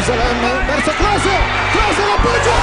Jerusalem verso Klose, Klose l'appoggio.